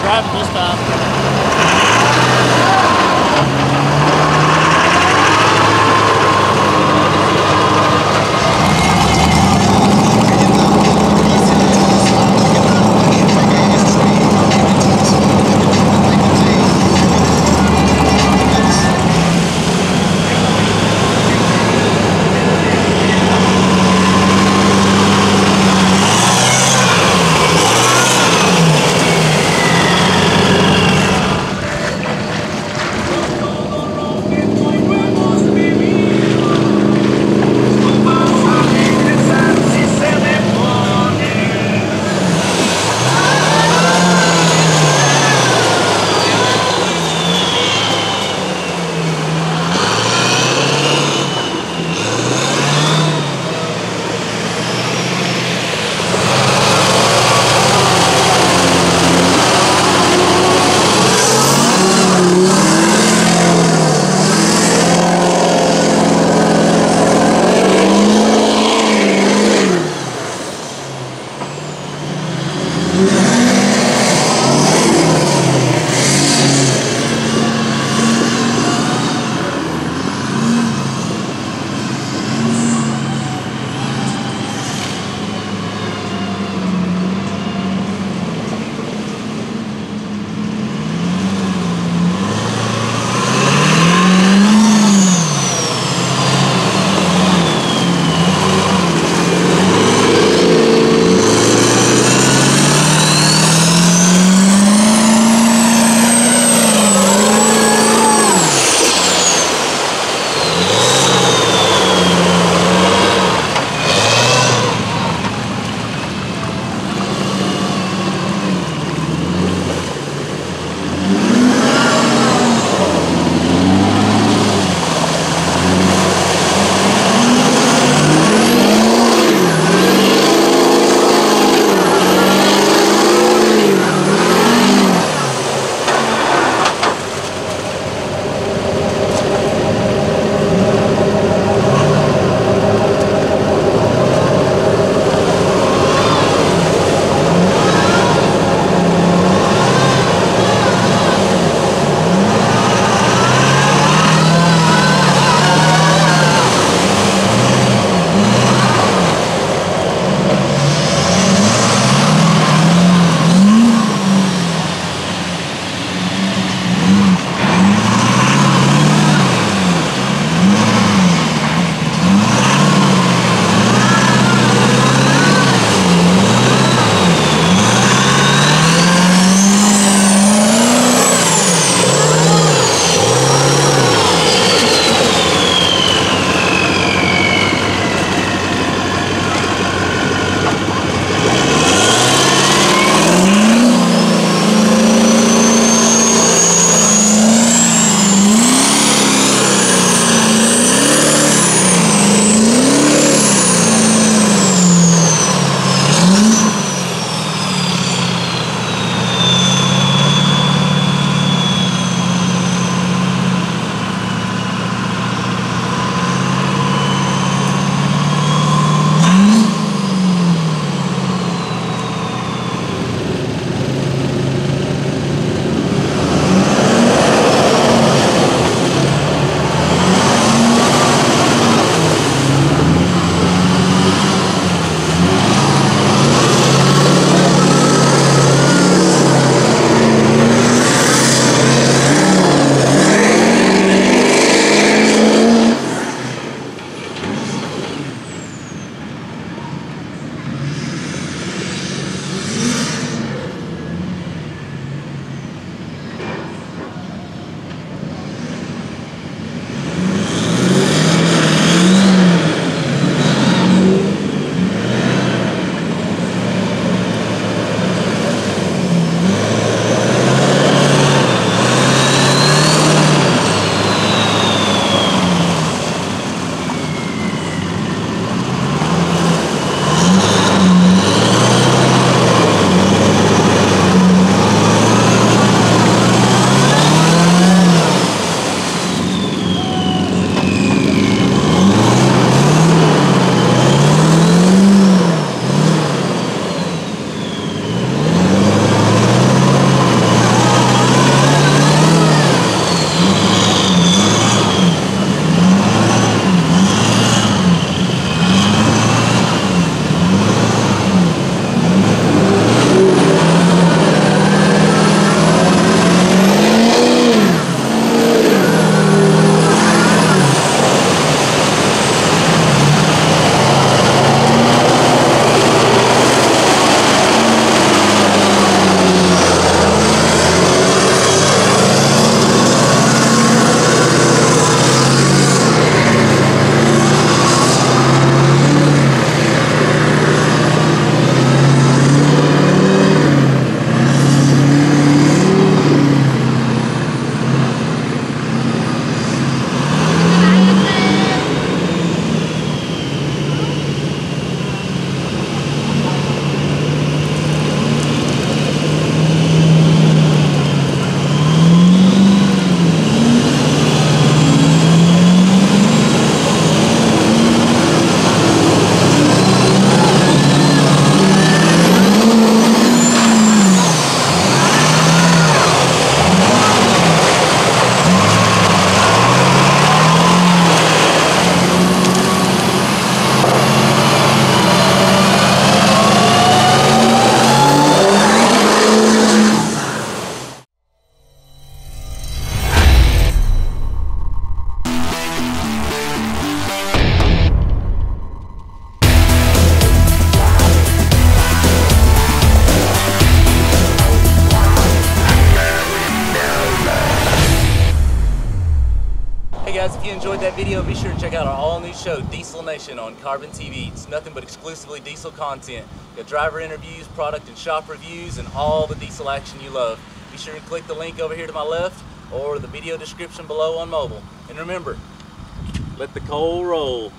driving this time. Be sure to check out our all-new show, Diesel Nation, on Carbon TV. It's nothing but exclusively diesel content. Got driver interviews, product and shop reviews, and all the diesel action you love. Be sure to click the link over here to my left or the video description below on mobile. And remember, let the coal roll.